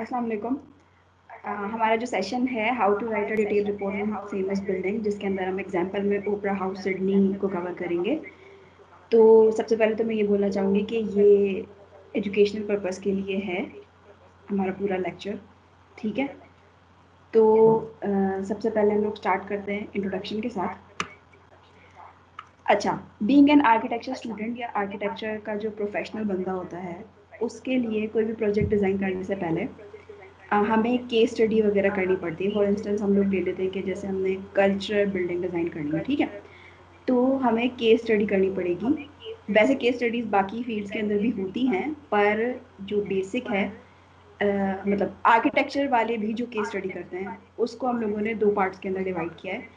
अस्सलाम वालेकुम हमारा जो सेशन है how to write a detail report on famous building जिसके अंदर हम एग्जांपल में ओपरा हाउस सिडनी को कवर करेंगे। तो सबसे पहले तो मैं ये बोलना चाहूँगी कि ये एजुकेशनल पर्पस के लिए है हमारा पूरा लेक्चर ठीक है? तो आ, सबसे पहले हम लोग स्टार्ट करते हैं इंट्रोडक्शन के साथ। अच्छा बीइंग एन आर्किटेक्चर स्टूडेंट या आर्किटेक्चर का जो प्रोफेशनल बंदा होता है उसके लिए कोई भी प्रोजेक्ट डिज़ाइन करने से पहले आ, हमें केस स्टडी वगैरह करनी पड़ती है। फॉर इंस्टेंस हम लोग ले लेते हैं कि जैसे हमने कल्चरल बिल्डिंग डिज़ाइन करनी है ठीक है? तो हमें केस स्टडी करनी पड़ेगी। वैसे केस स्टडीज़ बाकी फील्ड्स के अंदर भी होती हैं पर जो बेसिक है Uh, मतलब आर्किटेक्चर वाले भी जो केस स्टडी करते हैं उसको हम लोगों ने दो पार्ट्स के अंदर डिवाइड किया है।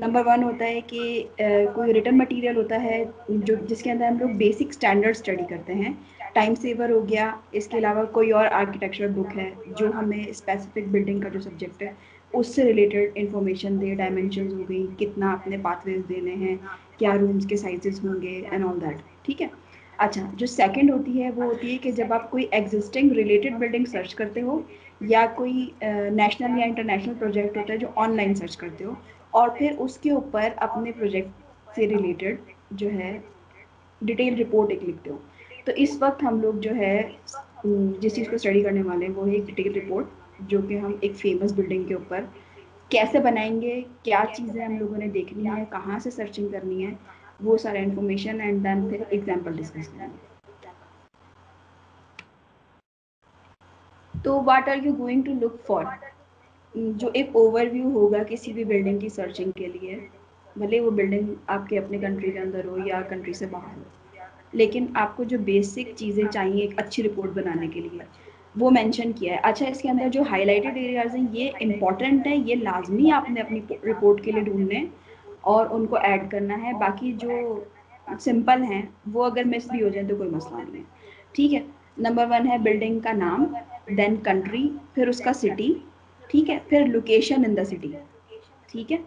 नंबर वन होता है कि uh, कोई रिटर्न मटेरियल होता है जो जिसके अंदर हम लोग बेसिक स्टैंडर्ड स्टडी करते हैं टाइम सेवर हो गया, इसके अलावा कोई और आर्किटेक्चर बुक है जो हमें स्पेसिफिक बिल्डिंग का जो सब्जेक्ट है, उससे रिलेटेड इन्फॉर्मेशन दे डायमेंशन हो गई, कितना अपने पाथवेज देने हैं, क्या रूम्स के साइजेस होंगे एंड ऑल दैट ठीक है? अच्छा जो सेकंड होती है, वो होती है कि जब आप कोई एग्जिस्टिंग रिलेटेड बिल्डिंग सर्च करते हो, या कोई नेशनल या इंटरनेशनल प्रोजेक्ट होता है जो ऑनलाइन सर्च करते हो, और फिर उसके ऊपर अपने प्रोजेक्ट से रिलेटेड जो है डिटेल रिपोर्ट एक लिखते हो तो इस वक्त हम लोग जो है जिस चीज़ को स्टडी करने वाले हैं, वो है डिटेल रिपोर्ट जो कि हम एक फ़ेमस बिल्डिंग के ऊपर कैसे बनाएँगे, क्या चीज़ें हम लोगों ने देखनी है, कहाँ से सर्चिंग करनी है, वो सारा इन्फॉर्मेशन एंड देन फिर एग्जांपल डिस्कस करेंगे। तो what are you going to look for जो एक ओवरव्यू होगा किसी भी बिल्डिंग की सर्चिंग के लिए, भले वो बिल्डिंग आपके अपने कंट्री के अंदर हो या कंट्री से बाहर हो। लेकिन आपको जो बेसिक चीज़ें चाहिए एक अच्छी रिपोर्ट बनाने के लिए, वो मेंशन किया है। अच्छा इसके अंदर जो हाईलाइटेड एरियाज़ हैं, ये इंपॉर्टेंट है, ये लाजमी आपने अपनी रिपोर्ट के लिए ढूँढने और उनको ऐड करना है। बाकी जो सिंपल हैं, वो अगर मिस भी हो जाए तो कोई मसला नहीं। है ठीक है नंबर वन है बिल्डिंग का नाम देन कंट्री फिर उसका सिटी ठीक है, फिर लोकेशन इन द सिटी ठीक है।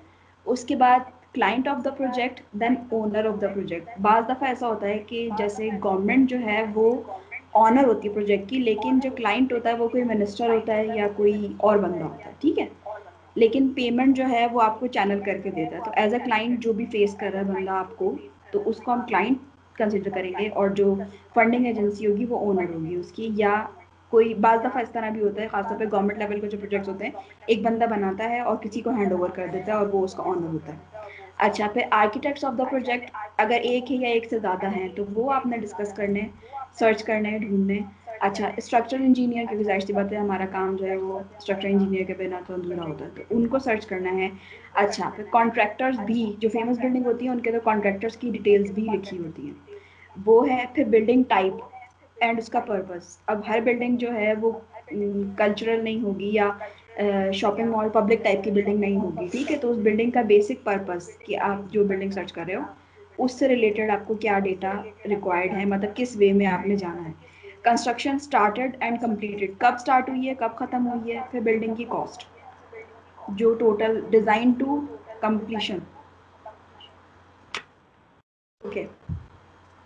उसके बाद client of the project then owner of the project बाज़ दफ़ा ऐसा होता है कि जैसे गवर्नमेंट जो है, वो ऑनर होती है प्रोजेक्ट की, लेकिन जो क्लाइंट होता है, वो कोई मिनिस्टर होता है या कोई और बंदा होता है, ठीक है? लेकिन पेमेंट जो है, वो आपको चैनल करके देता है। तो एज अ क्लाइंट जो भी फेस कर रहा है बंदा आपको तो उसको हम क्लाइंट कंसिडर करेंगे और जो फंडिंग एजेंसी होगी, वो ओनर होगी उसकी। या कोई, बाज़ दफ़ा इस तरह भी होता है, खासतौर पर गवर्नमेंट लेवल के जो प्रोजेक्ट्स होते हैं, एक बंदा बनाता है और किसी को हैंड ओवर कर देता है और वो उसका ऑनर होता है। अच्छा फिर आर्किटेक्ट्स ऑफ़ द प्रोजेक्ट अगर एक है या एक से ज़्यादा हैं तो वो आपने डिस्कस करने सर्च करने ढूँढने। अच्छा स्ट्रक्चरल इंजीनियर क्योंकि ज़ाहिर सी बात है हमारा काम जो है वो स्ट्रक्चर इंजीनियर के बिना तो अधूरा होता है तो उनको सर्च करना है। अच्छा फिर कॉन्ट्रैक्टर्स भी जो फ़ेमस बिल्डिंग होती है उनके तो कॉन्ट्रैक्टर्स की डिटेल्स भी लिखी होती हैं। वो है फिर बिल्डिंग टाइप एंड उसका पर्पस अब हर बिल्डिंग जो है वो कल्चरल mm, नहीं होगी या शॉपिंग मॉल पब्लिक टाइप की बिल्डिंग नहीं होगी, ठीक है? तो उस बिल्डिंग का बेसिक पर्पस कि आप जो बिल्डिंग सर्च कर रहे हो, उससे रिलेटेड आपको क्या डेटा रिक्वायर्ड है? मतलब किस वे में आपने जाना है? कंस्ट्रक्शन स्टार्टेड एंड कंप्लीटेड कब स्टार्ट हुई है? कब ख़त्म हुई है? फिर बिल्डिंग की कॉस्ट जो total design to completion okay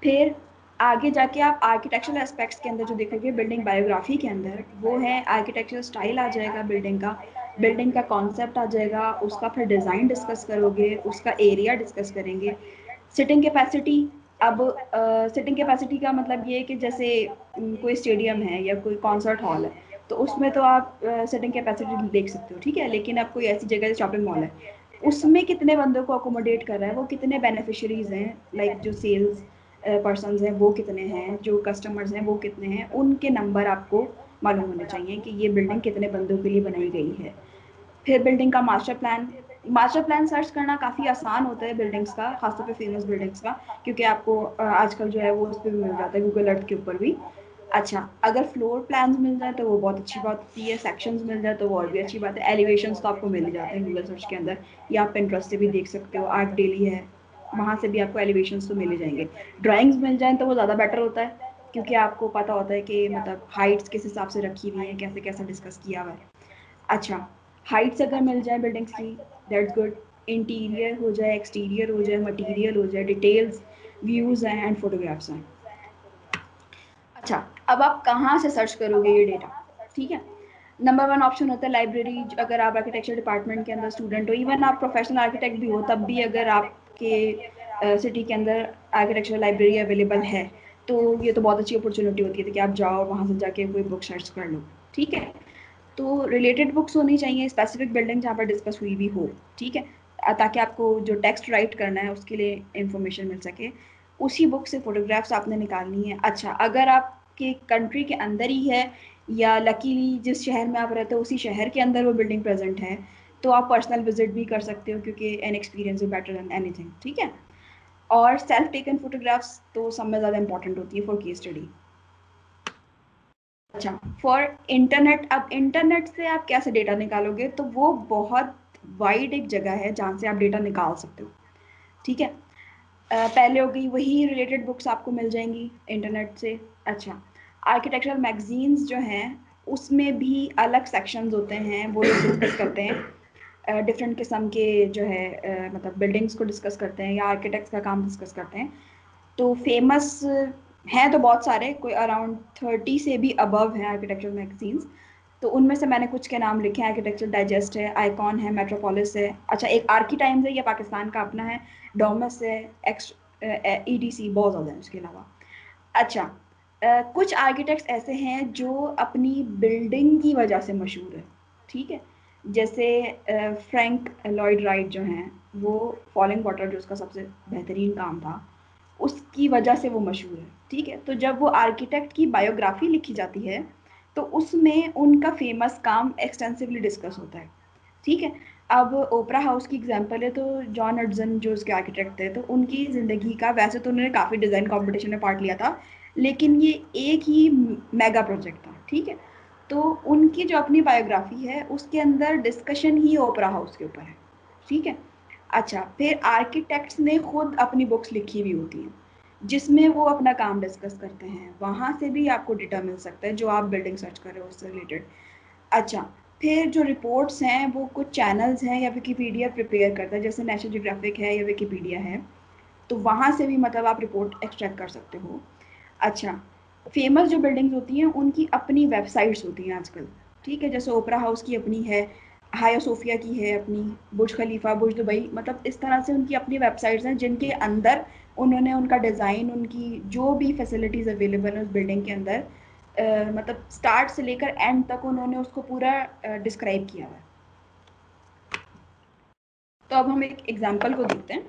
फिर आगे जाके आप आर्किटेक्चरल एस्पेक्ट्स के अंदर जो देखोगे बिल्डिंग बायोग्राफी के अंदर वो है आर्किटेक्चरल स्टाइल आ जाएगा बिल्डिंग का। बिल्डिंग का कॉन्सेप्ट आ जाएगा उसका फिर डिज़ाइन डिस्कस करोगे उसका एरिया डिस्कस करेंगे। सिटिंग कैपेसिटी अब सिटिंग uh, कैपेसिटी का मतलब ये है कि जैसे कोई स्टेडियम है या कोई कॉन्सर्ट हॉल है तो उसमें तो आप सिटिंग uh, कैपेसिटी देख सकते हो ठीक है? लेकिन अब कोई ऐसी जगह शॉपिंग मॉल है उसमें कितने बंदों को अकोमोडेट कर रहा है वो कितने बेनिफिशरीज हैं लाइक जो सेल्स पर्सन हैं, वो कितने हैं, जो कस्टमर्स हैं, वो कितने हैं, उनके नंबर आपको मालूम होने चाहिए कि ये बिल्डिंग कितने बंदों के लिए बनाई गई है। फिर बिल्डिंग का master plan master plan search करना काफ़ी आसान होता है बिल्डिंग्स का, खासतौर पे फ़ेमस बिल्डिंग्स का, क्योंकि आपको आजकल जो है वो उस पर भी मिल जाता है गूगल अर्थ के ऊपर भी। अच्छा अगर फ्लोर प्लान मिल जाए तो वो बहुत अच्छी बात होती है सेक्शंस मिल जाए तो वो और भी अच्छी बात है एलिवेशन तो आपको मिल जाते हैं गूगल सर्च के अंदर, या आप इंटरेस्ट से भी देख सकते हो आर्ट डेली है। वहाँ से भी आपको एलिवेशन तो मिले जाएँगे। ड्राइंग्स मिल जाए तो वो ज़्यादा बेटर होता है, क्योंकि आपको पता होता है कि मतलब हाइट्स किस हिसाब से रखी हुई है, कैसे कैसे डिस्कस किया हुआ है। अच्छा हाइट्स अगर मिल जाए बिल्डिंग्स की दैट्स गुड इंटीरियर हो जाए एक्सटीरियर हो जाए मटेरियल हो जाए डिटेल्स व्यूज़ हैं एंड फोटोग्राफ्स हैं अच्छा अब आप कहाँ से सर्च करोगे ये डेटा ठीक है? नंबर वन ऑप्शन होता है लाइब्रेरी अगर आप आर्किटेक्चर डिपार्टमेंट के अंदर स्टूडेंट हो इवन आप प्रोफेशनल आर्किटेक्ट भी हो, तब भी अगर आपके सिटी के अंदर आर्किटेक्चर लाइब्रेरी अवेलेबल है तो ये तो बहुत अच्छी अपॉर्चुनिटी होती है कि आप जाओ वहाँ से जाके कोई बुक सर्च कर लो, ठीक है? तो रिलेटेड बुक्स होनी चाहिए स्पेसिफिक बिल्डिंग जहाँ पर डिस्कस हुई भी हो, ठीक है? ताकि आपको जो टेक्स्ट राइट करना है, उसके लिए इंफॉर्मेशन मिल सके। उसी बुक से फ़ोटोग्राफ्स आपने निकालनी है। अच्छा अगर आपके कंट्री के अंदर ही है या लकीली जिस शहर में आप रहते हो, उसी शहर के अंदर वो बिल्डिंग प्रेजेंट है तो आप पर्सनल विज़िट भी कर सकते हो क्योंकि an experience is better than anything ठीक है? और सेल्फ टेकन फोटोग्राफ्स तो सब में ज़्यादा इंपॉर्टेंट होती है फॉर केस स्टडी अच्छा फॉर इंटरनेट अब इंटरनेट से आप कैसे डेटा निकालोगे? तो वो बहुत वाइड एक जगह है जहाँ से आप डेटा निकाल सकते हो, ठीक है? पहले हो गई वही रिलेटेड बुक्स आपको मिल जाएँगी इंटरनेट से। अच्छा आर्किटेक्चरल मैगजीन्स जो हैं, उसमें भी अलग सेक्शंस होते हैं, वो डिस्कस करते हैं। डिफरेंट किस्म के जो है मतलब बिल्डिंग्स को डिस्कस करते हैं या आर्किटेक्ट्स का काम डिस्कस करते हैं। तो फ़ेमस हैं तो बहुत सारे, कोई अराउंड थर्टी से भी अबव हैं आर्किटेक्चर मैगजीन्स तो उनमें से मैंने कुछ के नाम लिखे हैं आर्किटेक्चर डाइजेस्ट है आइकॉन है मेट्रोपोलिस है। अच्छा एक आर्की टाइम्स है, ये पाकिस्तान का अपना है डोमस है एक्स ई डी सी बहुत ज़्यादा है उसके अलावा। अच्छा कुछ आर्किटेक्ट्स ऐसे हैं जो अपनी बिल्डिंग की वजह से मशहूर है, ठीक है? जैसे फ्रैंक लॉयड राइट जो हैं, वो फॉलिंग वाटर जो उसका सबसे बेहतरीन काम था, उसकी वजह से वो मशहूर है, ठीक है? तो जब वो आर्किटेक्ट की बायोग्राफी लिखी जाती है तो उसमें उनका फ़ेमस काम एक्सटेंसिवली डिस्कस होता है, ठीक है? अब ओपरा हाउस की एग्जांपल है तो जॉन अडजन जो उसके आर्किटेक्ट थे तो उनकी ज़िंदगी का, वैसे तो उन्होंने काफ़ी डिज़ाइन कॉम्पिटिशन में पार्ट लिया था, लेकिन ये एक ही मेगा प्रोजेक्ट था, ठीक है? तो उनकी जो अपनी बायोग्राफी है, उसके अंदर डिस्कशन ही ओपरा हाउस के ऊपर है। ठीक है? अच्छा फिर आर्किटेक्ट्स ने खुद अपनी बुक्स लिखी हुई होती हैं, जिसमें वो अपना काम डिस्कस करते हैं। वहाँ से भी आपको डेटा मिल सकता है, जो आप बिल्डिंग सर्च कर रहे हो उससे रिलेटेड अच्छा फिर जो रिपोर्ट्स हैं, वो कुछ चैनल्स हैं या विकीपीडिया प्रिपेयर करता है, जैसे नेशनल जोग्राफिक है या विकीपीडिया है तो वहाँ से भी मतलब आप रिपोर्ट एक्सट्रैक्ट कर सकते हो। अच्छा फ़ेमस जो बिल्डिंग्स होती हैं उनकी अपनी वेबसाइट्स होती हैं आजकल। ठीक है जैसे ओपरा हाउस की अपनी है हाया सोफिया की है अपनी बुर्ज खलीफा बुर्ज दुबई मतलब इस तरह से उनकी अपनी वेबसाइट्स हैं जिनके अंदर उन्होंने उनका डिज़ाइन उनकी जो भी फैसिलिटीज़ अवेलेबल हैं उस बिल्डिंग के अंदर आ, मतलब स्टार्ट से लेकर एंड तक उन्होंने उसको पूरा डिस्क्राइब किया हुआ तो अब हम एक एग्ज़ाम्पल को देखते हैं।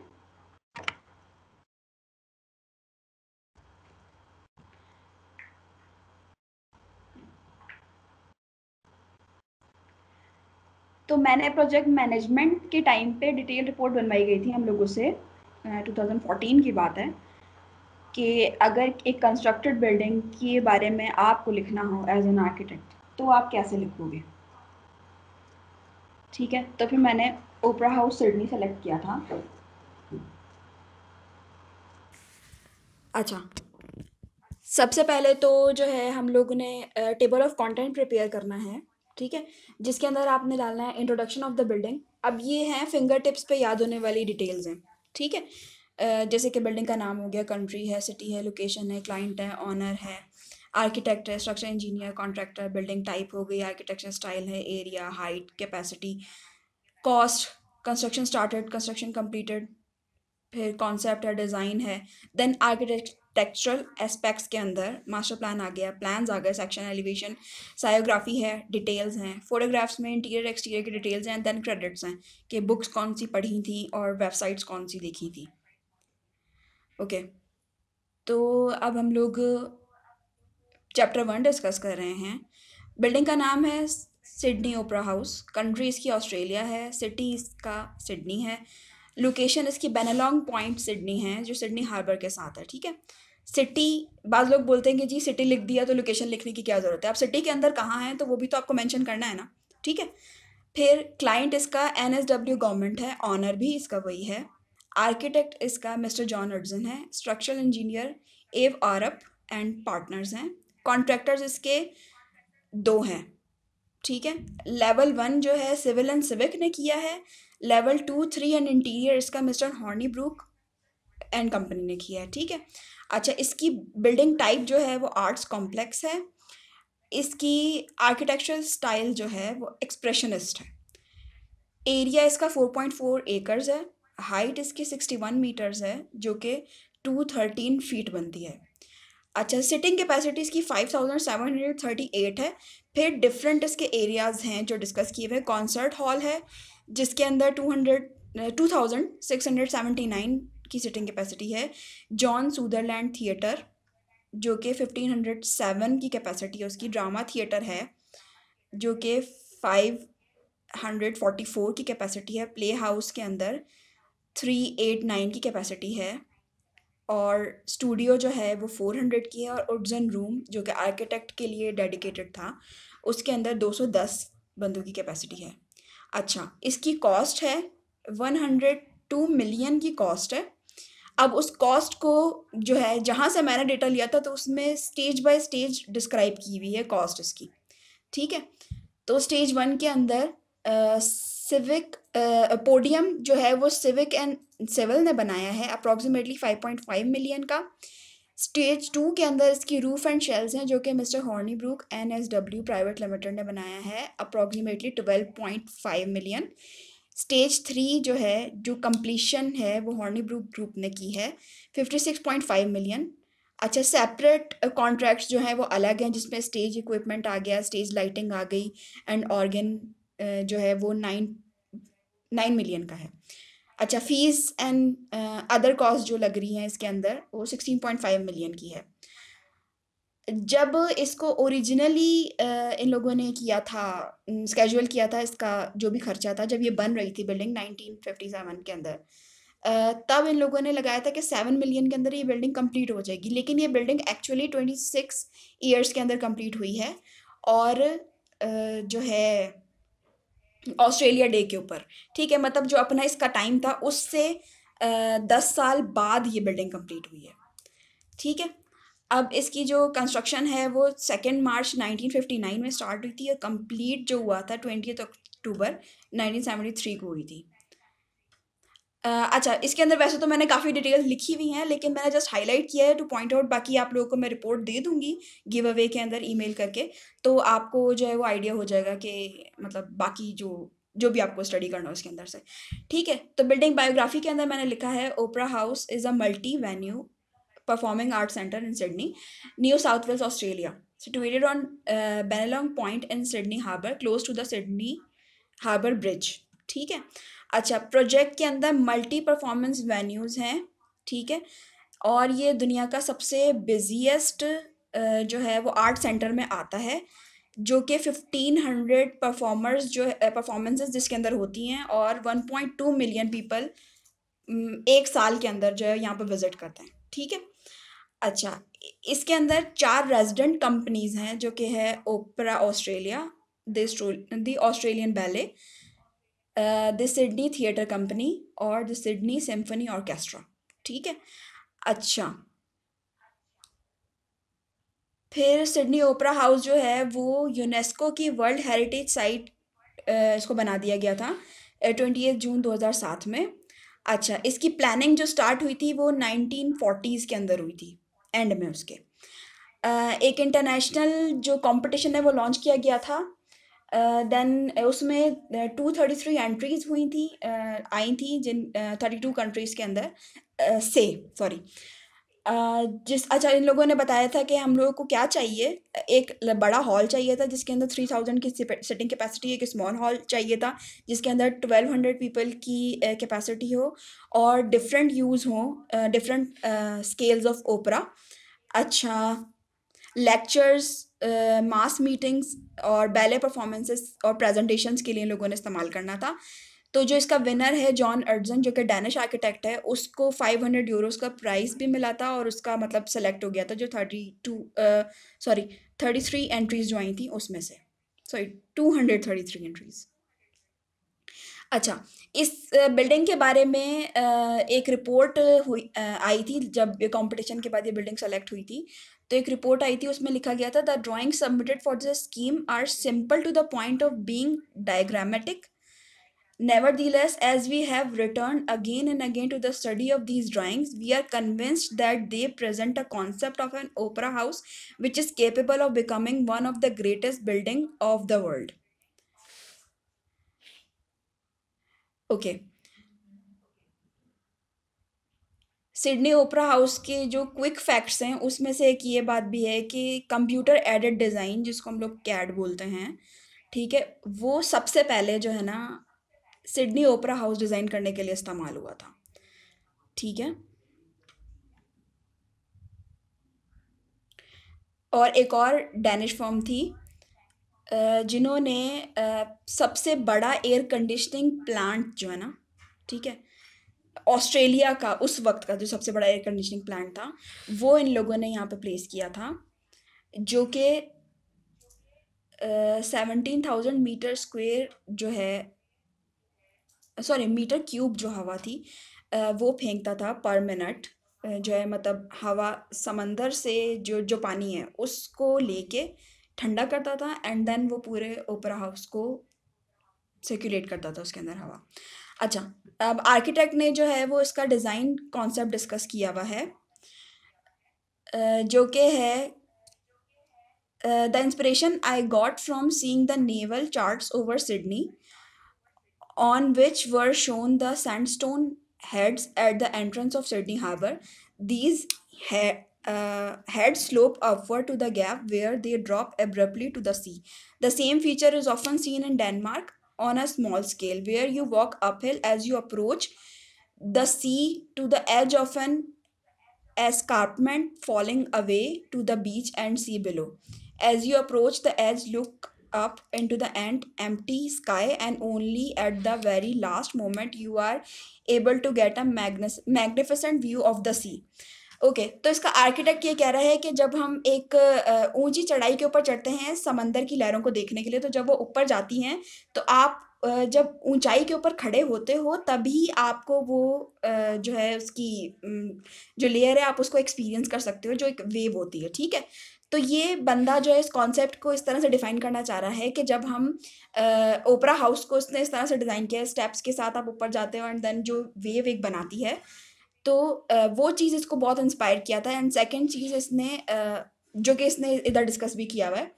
तो मैंने प्रोजेक्ट मैनेजमेंट के टाइम पे डिटेल रिपोर्ट बनवाई गई थी हम लोगों से थाउज़ेंड फोर्टीन की बात है, कि अगर एक कंस्ट्रक्टेड बिल्डिंग के बारे में आपको लिखना हो एज एन आर्किटेक्ट तो आप कैसे लिखोगे? ठीक है तो फिर मैंने ओपरा हाउस सिडनी सेलेक्ट किया था। अच्छा सबसे पहले तो जो है हम लोगों ने टेबल ऑफ़ कंटेंट प्रिपेयर करना है। ठीक है? जिसके अंदर आपने डालना है इंट्रोडक्शन ऑफ़ द बिल्डिंग अब ये हैं फिंगर टिप्स पे याद होने वाली डिटेल्स हैं, ठीक है? जैसे कि बिल्डिंग का नाम हो गया कंट्री है सिटी है लोकेशन है क्लाइंट है ऑनर है आर्किटेक्ट है structure engineer contractor building type हो गई आर्किटेक्चर स्टाइल है area height capacity cost construction started construction completed फिर कॉन्सेप्ट है डिज़ाइन है देन आर्किटेक्ट टेक्सचरल एस्पेक्ट्स के अंदर मास्टर प्लान आ गया प्लान्स आ गए सेक्शन एलिवेशन सायोग्राफी है डिटेल्स हैं फोटोग्राफ्स में इंटीरियर एक्सटीरियर की डिटेल्स हैं देन क्रेडिट्स हैं कि बुक्स कौन सी पढ़ी थी और वेबसाइट्स कौन सी देखी थी। ओके तो अब हम लोग चैप्टर वन डिस्कस कर रहे हैं। बिल्डिंग का नाम है सिडनी ओपरा हाउस कंट्री इसकी ऑस्ट्रेलिया है सिटी इसका सिडनी है लोकेशन इसकी बेनालोंग पॉइंट सिडनी है, जो सिडनी हार्बर के साथ है, ठीक है? सिटी बाद लोग बोलते हैं कि जी सिटी लिख दिया तो लोकेशन लिखने की क्या ज़रूरत है? आप सिटी के अंदर कहाँ हैं तो वो भी तो आपको मेंशन करना है ना। ठीक है? फिर क्लाइंट इसका एन एस डब्ल्यू गवर्नमेंट है ऑनर भी इसका वही है। आर्किटेक्ट इसका मिस्टर जॉन अर्जन है। Structural engineer Ove Arup and partners हैं। कॉन्ट्रैक्टर्स इसके दो हैं। ठीक है? लेवल वन जो है सिविल एंड सिविक ने किया है। Level two three and interior इसका mister Hornibrook and company ने किया है। ठीक है? अच्छा इसकी बिल्डिंग टाइप जो है वो आर्ट्स कॉम्प्लेक्स है। इसकी आर्किटेक्चरल स्टाइल जो है वो एक्सप्रेशनिस्ट है। एरिया इसका 4.4 एकर्स है। हाइट इसकी 61 मीटर्स है, जो कि 213 फीट बनती है। अच्छा सिटिंग कैपेसिटी इसकी 5738 है। फिर डिफरेंट इसके एरियाज़ हैं जो डिस्कस किए हुए कॉन्सर्ट हॉल है, जिसके अंदर 200 2679 की सिटिंग कैपेसिटी है जॉन सुदरलैंड थिएटर जो कि 1507 की कैपेसिटी है, उसकी ड्रामा थिएटर है, जो कि 544 की कैपेसिटी है प्ले हाउस के अंदर 389 की कैपेसिटी है, और स्टूडियो जो है वो फोर हंड्रेड की है, और उर्जन रूम जो कि आर्किटेक्ट के लिए डेडिकेटेड था, उसके अंदर दो सौ दस बंदों की कैपेसिटी है। अच्छा इसकी कॉस्ट है वन हंड्रेड टू मिलियन की कॉस्ट है अब उस कॉस्ट को जो है, जहाँ से मैंने डेटा लिया था तो उसमें स्टेज बाय स्टेज डिस्क्राइब की हुई है कॉस्ट इसकी। ठीक है? तो स्टेज वन के अंदर सिविक पोडियम जो है, वो सिविक एंड सिविल ने बनाया है approximately five point five million का। स्टेज टू के अंदर इसकी रूफ एंड शेल्स हैं, जो कि mister Hornibrook N S W private limited ने बनाया है approximately twelve point five million stage three जो है, जो कंप्लीशन है, वो हॉर्नी ब्रूक ग्रुप ने की है fifty six point five million अच्छा सेपरेट कॉन्ट्रैक्ट्स जो हैं, वो अलग हैं, जिसमें स्टेज इक्विपमेंट आ गया स्टेज लाइटिंग आ गई एंड ऑर्गन जो है, वो नाइन नाइन मिलियन का है. अच्छा फ़ीस एंड अदर कॉस्ट जो लग रही हैं इसके अंदर, वो सिक्सटीन पॉइंट फाइव मिलियन की है. जब इसको ओरिजिनली इन लोगों ने किया था स्केजुअल किया था इसका जो भी खर्चा था, जब ये बन रही थी बिल्डिंग नाइनटीन फिफ्टी सेवन के अंदर तब इन लोगों ने लगाया था कि सेवन मिलियन के अंदर ये बिल्डिंग कंप्लीट हो जाएगी। लेकिन ये building actually twenty six years के अंदर कंप्लीट हुई है और जो है ऑस्ट्रेलिया डे के ऊपर। ठीक है मतलब जो अपना इसका टाइम था, उससे दस साल बाद ये बिल्डिंग कंप्लीट हुई है। ठीक है? अब इसकी जो कंस्ट्रक्शन है, वो सेकेंड मार्च 1959 में स्टार्ट हुई थी और कंप्लीट जो हुआ था ट्वेंटी अक्टूबर 1973 को हुई थी। अच्छा इसके अंदर वैसे तो मैंने काफ़ी डिटेल्स लिखी हुई हैं, लेकिन मैंने जस्ट हाईलाइट किया है टू पॉइंट आउट बाकी आप लोगों को मैं रिपोर्ट दे दूँगी गिव अवे के अंदर ईमेल करके तो आपको जो है वो आइडिया हो जाएगा कि मतलब बाकी जो जो भी आपको स्टडी करना हो उसके अंदर से। ठीक है तो बिल्डिंग बायोग्राफी के अंदर मैंने लिखा है opera house is a multi venue performing art centre in Sydney New South Wales Australia situated on Bennelong point in Sydney harbour close to the Sydney harbour bridge ठीक है? अच्छा प्रोजेक्ट के अंदर मल्टी परफॉर्मेंस वेन्यूज़ हैं, ठीक है? और ये दुनिया का सबसे बिजिएस्ट जो है वो आर्ट सेंटर में आता है, जो कि फिफ्टीन हंड्रेड परफॉर्मर्स जो परफॉर्मेंसेस जिसके अंदर होती हैं और one point two million people एक साल के अंदर जो है यहाँ पर विज़िट करते हैं, ठीक है? अच्छा इसके अंदर चार रेजिडेंट कंपनीज़ हैं जो कि है opera Australia the Australian ballet the Sydney theatre company और द सिडनी सिम्फनी ऑर्केस्ट्रा ठीक है? अच्छा फिर सिडनी ओपरा हाउस जो है वो यूनेस्को की वर्ल्ड हेरिटेज साइट इसको बना दिया गया था ट्वेंटी एट जून दो हज़ार सात में। अच्छा इसकी प्लानिंग जो स्टार्ट हुई थी वो नाइनटीन फोर्टीज़ के अंदर हुई थी। एंड में उसके। एक इंटरनेशनल जो कंपटीशन है वो लॉन्च किया गया था। देन उसमें टू थर्टी थ्री एंट्रीज हुई थी। आई थी जिन थर्टी टू कंट्रीज़ के अंदर। से सॉरी जिस अच्छा इन लोगों ने बताया था कि हम लोगों को क्या चाहिए? एक बड़ा हॉल चाहिए था, जिसके अंदर थ्री थाउज़ेंड की सिटिंग कैपेसिटी एक स्मॉल हॉल चाहिए था, जिसके अंदर ट्वेल्व हंड्रेड पीपल की कैपेसिटी हो और डिफरेंट यूज़ हो डिफरेंट स्केल्स ऑफ़ ओपरा अच्छा लेक्चर्स मास मीटिंग्स और बैले परफॉर्मेंसेस और प्रेजेंटेशंस के लिए लोगों ने इस्तेमाल करना था। तो जो इसका विनर है जॉन अर्जन जो कि डैनिश आर्किटेक्ट है, उसको फाइव हंड्रेड यूरोज़ का प्राइस भी मिला था और उसका मतलब सेलेक्ट हो गया था, जो thirty two sorry thirty three entries जो आई थी उसमें से। Sorry two hundred thirty three entries अच्छा इस बिल्डिंग के बारे में एक रिपोर्ट हुई आई थी जब कंपटीशन के बाद ये बिल्डिंग सेलेक्ट हुई थी। तो एक रिपोर्ट आई थी, उसमें लिखा गया था the drawing submitted for the scheme are simple to the point of being diagrammatic Nevertheless, as we have returned again and again to the study of these drawings, we are convinced that they present a concept of an opera house which is capable of becoming one of the greatest building of the world. Okay. Sydney opera house के जो quick facts हैं उसमें से एक ये बात भी है कि कंप्यूटर एडेड डिज़ाइन जिसको हम लोग कैड बोलते हैं ठीक है वो सबसे पहले जो है ना सिडनी ओपरा हाउस डिज़ाइन करने के लिए इस्तेमाल हुआ था। ठीक है? और एक और डैनिश फॉर्म थी जिन्होंने सबसे बड़ा एयर कंडीशनिंग प्लांट जो है ना, ठीक है, ऑस्ट्रेलिया का, उस वक्त का जो सबसे बड़ा एयर कंडीशनिंग प्लांट था, वो इन लोगों ने यहाँ पे प्लेस किया था, जो कि सेवनटीन थाउज़ेंड मीटर स्क्वेयर जो है सॉरी मीटर क्यूब जो हवा थी वो फेंकता था पर मिनट जो है मतलब हवा समंदर से जो जो पानी है, उसको लेके ठंडा करता था एंड देन वो पूरे ओपरा हाउस को सर्कुलेट करता था उसके अंदर हवा। अच्छा अब आर्किटेक्ट ने जो है वो इसका डिज़ाइन कॉन्सेप्ट डिस्कस किया हुआ है जो कि है the inspiration I got from seeing the naval charts over Sydney on which were shown the sandstone heads at the entrance of Sydney Harbour. These he- uh, heads slope upward to the gap where they drop abruptly to the sea. The same feature is often seen in Denmark on a small scale, where you walk uphill as you approach the sea to the edge of an escarpment falling away to the beach and sea below. As you approach the edge, look up into the end empty sky and only at the very last moment you are able to get a magnificent view of the sea. Okay okay, तो इसका architect ये कह रहा है कि जब हम एक ऊँची चढ़ाई के ऊपर चढ़ते हैं समंदर की लहरों को देखने के लिए तो जब वो ऊपर जाती हैं तो आप जब ऊंचाई के ऊपर खड़े होते हो तभी आपको वो जो है उसकी जो लेयर है आप उसको एक्सपीरियंस कर सकते हो जो एक वेव होती है ठीक है? तो ये बंदा जो है इस कॉन्सेप्ट को इस तरह से डिफाइन करना चाह रहा है कि जब हम ओपरा हाउस को उसने इस तरह से डिज़ाइन किया स्टेप्स के साथ आप ऊपर जाते हो एंड देन जो वेव एक बनाती है तो वो चीज़ इसको बहुत इंस्पायर किया था एंड सेकेंड चीज़ इसने जो कि इसने इधर डिस्कस भी किया हुआ है,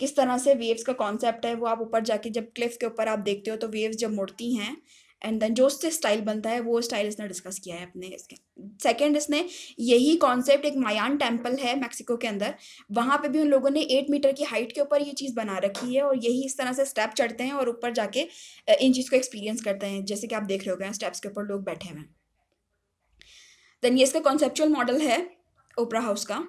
किस तरह से वेव्स का कॉन्सेप्ट है, वो आप ऊपर जाके जब क्लिफ के ऊपर आप देखते हो तो वेव्स जब मुड़ती हैं एंड देन जो उससे स्टाइल बनता है, वो स्टाइल इसने डिस्कस किया है अपने इसके। सेकेंड इसने यही कॉन्सेप्ट एक मायान टेंपल है मैक्सिको के अंदर। वहाँ पे भी उन लोगों ने एट मीटर की हाइट के ऊपर ये चीज़ बना रखी है और यही इस तरह से स्टेप चढ़ते हैं और ऊपर जाके इन चीज़ को एक्सपीरियंस करते हैं। जैसे कि आप देख रहे हो गए स्टेप्स के ऊपर लोग बैठे हुए हैं। देन ये इसका कॉन्सेप्चुअल मॉडल है ओपरा हाउस का।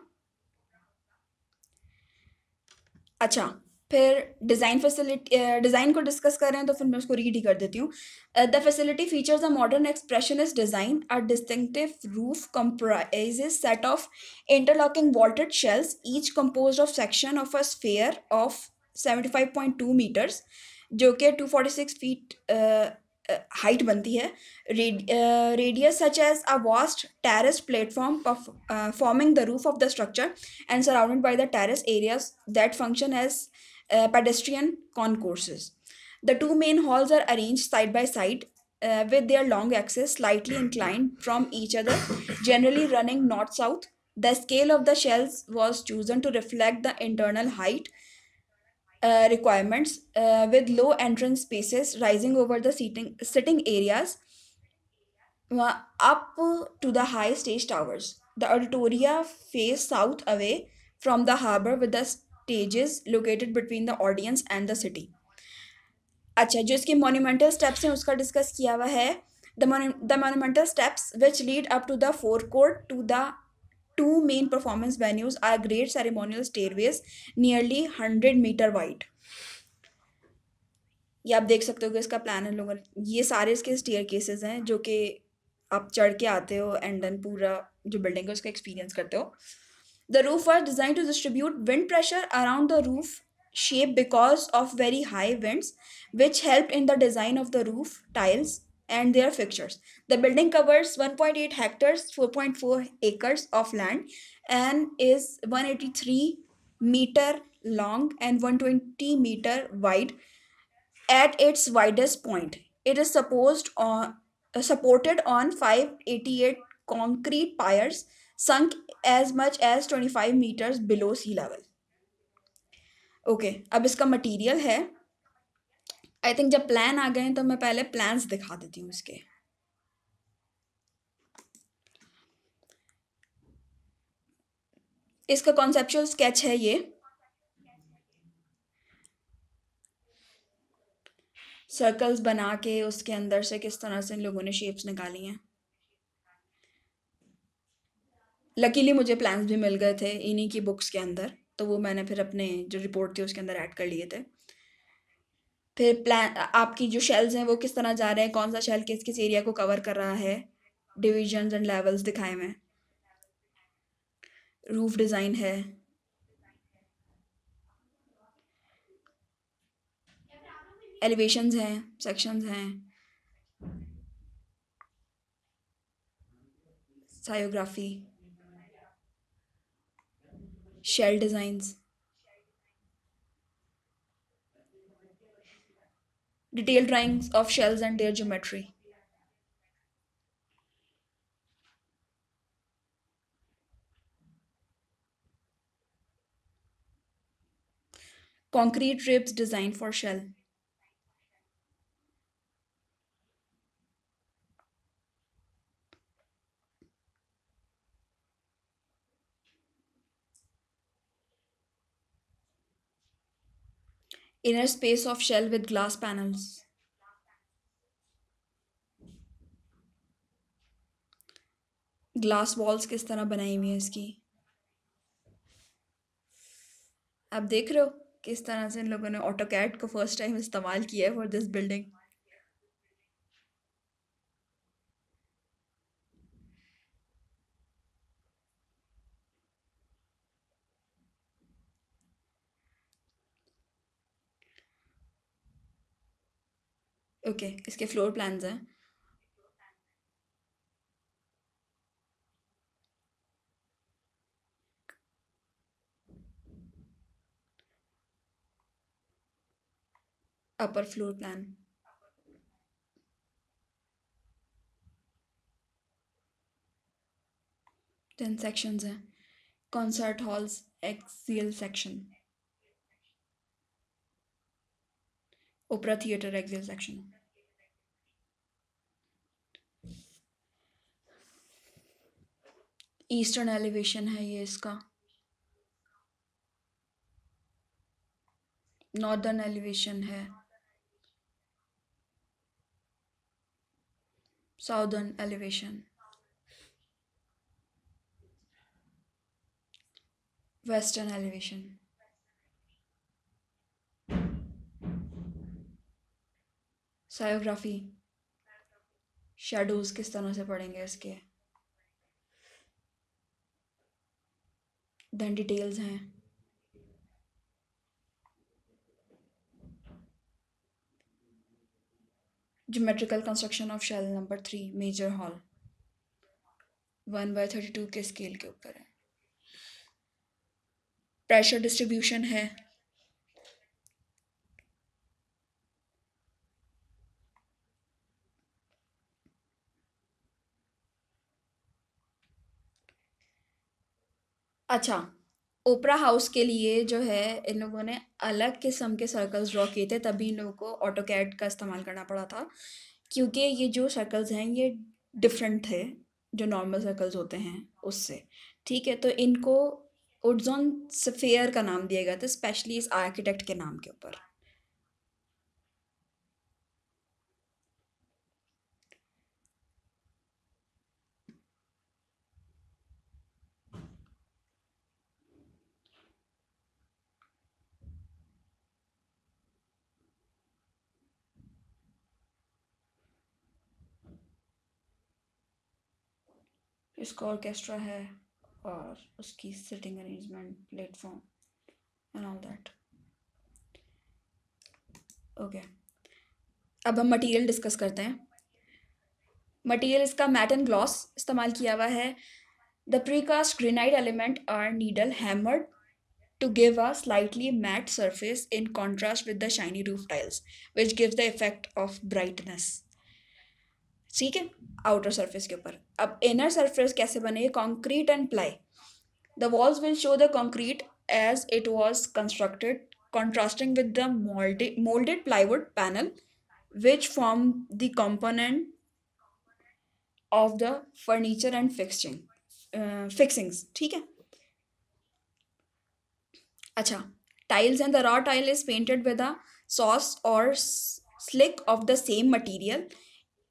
अच्छा फिर डिज़ाइन फैसिलिटी डिज़ाइन को डिस्कस कर रहे हैं तो फिर मैं उसको रीड ही कर देती हूँ। The facility features a modern expression is design a distinctive roof comprise set of interlocking vaulted shells each compose of section of a sphere of seventy five point two metres जो कि two forty six feet height बनती है। Radius such as a vast terrace platform forming the roof of the structure and surrounded by the terrace areas that function as uh, pedestrian concourses. The two main halls are arranged side by side uh, with their long axes slightly inclined from each other, generally running north south. The scale of the shells was chosen to reflect the internal height uh, requirements uh, with low entrance spaces rising over the seating, sitting areas uh, up to the high stage towers. The auditoria face south away from the harbor with the stages located between the audience and the city. अच्छा जो इसके monumental steps हैं, उसका discuss किया हुआ है। The monumental steps which lead up to the forecourt to the two main performance venues are great ceremonial stairways nearly hundred metre wide ये आप देख सकते हो कि इसका प्लान है लोगों ये सारे इसके स्टेयर केसेस हैं, जो कि आप चढ़ के आते हो एंड देन पूरा जो बिल्डिंग है, उसका एक्सपीरियंस करते हो। The roof was designed to distribute wind pressure around the roof shape because of very high winds, which helped in the design of the roof tiles and their fixtures. The building covers 1.8 hectares, 4.4 acres of land, and is 183 meter long and 120 meter wide at its widest point. It is supposed on uh, supported on 588 concrete piers sunk as much as 25 meters below sea level. Okay okay, अब इसका material है। I think जब plan आ गए तो मैं पहले plans दिखा देती हूँ इसके। इसका कॉन्सेप्चुअल स्केच है ये। सर्कल्स बना के उसके अंदर से किस तरह से इन लोगों ने शेप्स निकाली हैं। लकीली मुझे प्लान्स भी मिल गए थे इन्हीं की बुक्स के अंदर तो वो मैंने फिर अपने जो रिपोर्ट थी उसके अंदर ऐड कर लिए थे। फिर प्लान आपकी जो शेल्स हैं वो किस तरह जा रहे हैं? कौन सा शेल किस किस एरिया को कवर कर रहा है? डिविजन एंड लेवल्स दिखाए हुए रूफ डिज़ाइन है। एलिवेशंस हैं सेक्शंस हैं। Sciography shell designs. Detailed drawings of shells and their geometry. Concrete ribs designed for shell inner space of shell with glass panels. Glass walls किस तरह बनाई हुई है इसकी आप देख रहे हो किस तरह से इन लोगों ने ऑटो कैट को फ़र्स्ट टाइम इस्तेमाल किया है फॉर दिस बिल्डिंग ओके, इसके फ्लोर प्लान्स हैं। Upper floor plan ten sections हैं। Concert halls axial section opera theatre axial section eastern elevation है ये इसका। नॉर्दर्न एलिवेशन है। Southern elevation. Western elevation. Sciography shadows किस तरह से पढ़ेंगे इसके? देन डिटेल्स हैं। Geometrical construction of shell number three major hall one by thirty two के स्केल के ऊपर है। प्रेशर डिस्ट्रीब्यूशन है। अच्छा ओपरा हाउस के लिए जो है, इन लोगों ने अलग किस्म के सर्कल्स ड्रॉ किए थे, तभी इन लोगों को ऑटो कैड का इस्तेमाल करना पड़ा था। क्योंकि ये जो सर्कल्स हैं, ये डिफरेंट थे, जो नॉर्मल सर्कल्स होते हैं उससे। ठीक है तो इनको उडजोन सफ़ेयर का नाम दिया गया था स्पेशली इस आर्किटेक्ट के नाम के ऊपर। इसका ऑर्केस्ट्रा है और उसकी sitting arrangement platform and all that okay अब हम मटेरियल डिस्कस करते हैं. मटेरियल इसका मैट एंड ग्लॉस इस्तेमाल किया हुआ है. The precast granite element are needle hammered to give a slightly matte surface in contrast with the shiny roof tiles, which gives the effect of brightness. ठीक है? Outer surface के ऊपर। अब inner surface कैसे बने concrete and ply the walls will show the concrete as it was constructed contrasting with the mould moulded plywood panel which form the component of the furniture and fixing fixings ठीक है? अच्छा tiles and the raw tile is painted with the sauce or slick of the same material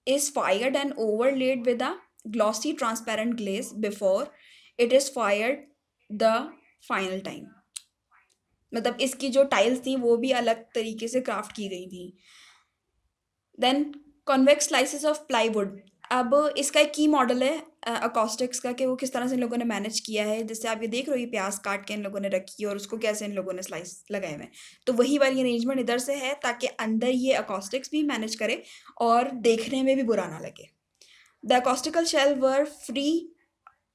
is fired and overlaid with a glossy, transparent glaze before it is fired the final time मतलब इसकी जो tiles थी, वो भी अलग तरीके से craft की गई थी। Then convex slices of plywood अब इसका एक की मॉडल है अकॉस्टिक्स का कि वो किस तरह से इन लोगों ने मैनेज किया है जैसे आप ये देख रहे हो ये प्याज काट के इन लोगों ने रखी है और उसको कैसे इन लोगों ने स्लाइस लगाए हुए हैं। तो वही वाली अरेंजमेंट इधर से है ताकि अंदर ये अकॉस्टिक्स भी मैनेज करे और देखने में भी बुरा ना लगे। The acoustical shell were free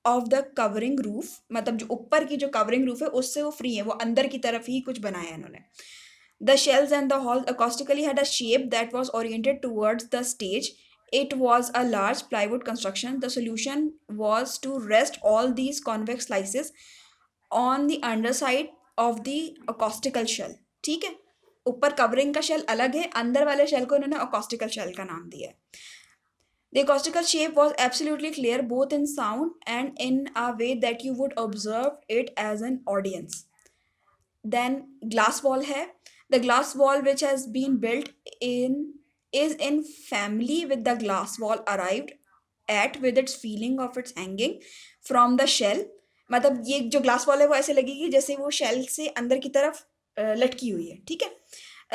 of the covering roof मतलब जो ऊपर की जो कवरिंग रूफ है, उससे वो फ्री है, वो अंदर की तरफ़ ही कुछ बनाया है इन्होंने। The shells and the hall acoustically had a shape that was oriented towards the stage it was a large plywood construction the solution was to rest all these convex slices on the underside of the acoustical shell ठीक है ऊपर covering का shell अलग है अंदर वाले shell को इन्होंने अकॉस्टिकल शेल का नाम दिया है The acoustical shape was absolutely clear both in sound and in a way that you would observe it as an audience. Then glass wall hai. The glass wall which has been built in is in family with the glass wall arrived at with its feeling of its hanging from the shell. मतलब ये जो glass wall है वो ऐसे लगेगी जैसे वो shell से अंदर की तरफ़ लटकी हुई है ठीक है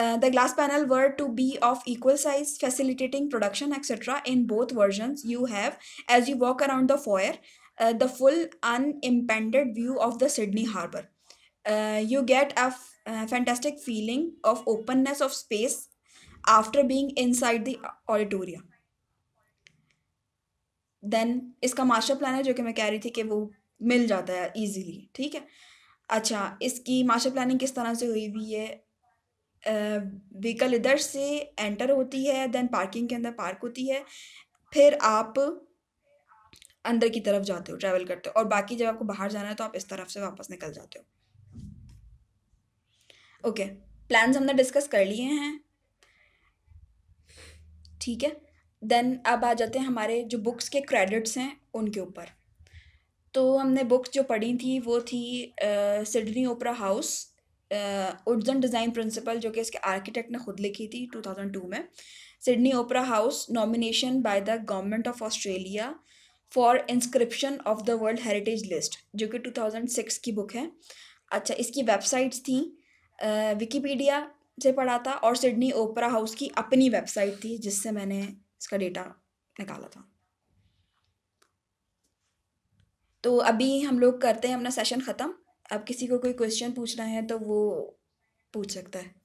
Uh, panel were to be of equal size, facilitating production, etc. In both versions, you have, as you walk around the foyer, uh, the full unimpeded view of the Sydney Harbour. Uh, you get a fantastic feeling of openness of space after being inside the auditorium. Then इसका master plan है जो कि मैं कह रही थी कि वो मिल जाता है इजीली ठीक है? अच्छा इसकी मास्टर प्लानिंग किस तरह से हुई? हुई है व्हीकल इधर से एंटर होती है देन पार्किंग के अंदर पार्क होती है फिर आप अंदर की तरफ़ जाते हो ट्रैवल करते हो और बाकी जब आपको बाहर जाना है तो आप इस तरफ़ से वापस निकल जाते हो। ओके okay, प्लान्स हमने डिस्कस कर लिए हैं। ठीक है? देन अब आ जाते हैं हमारे जो बुक्स के क्रेडिट्स हैं उनके ऊपर। तो हमने बुक्स जो पढ़ी थी वो थी Sydney opera house urban design principle जो कि इसके आर्किटेक्ट ने खुद लिखी थी 2002 में। Sydney opera house nomination by the government of Australia for inscription of the world heritage list जो कि 2006 की बुक है। अच्छा इसकी वेबसाइट्स थी विकीपीडिया से पढ़ा था और सिडनी ओपरा हाउस की अपनी वेबसाइट थी, जिससे मैंने इसका डेटा निकाला था। तो अभी हम लोग करते हैं, अपना सेशन ख़त्म। अब किसी को कोई क्वेश्चन पूछना है तो वो पूछ सकता है।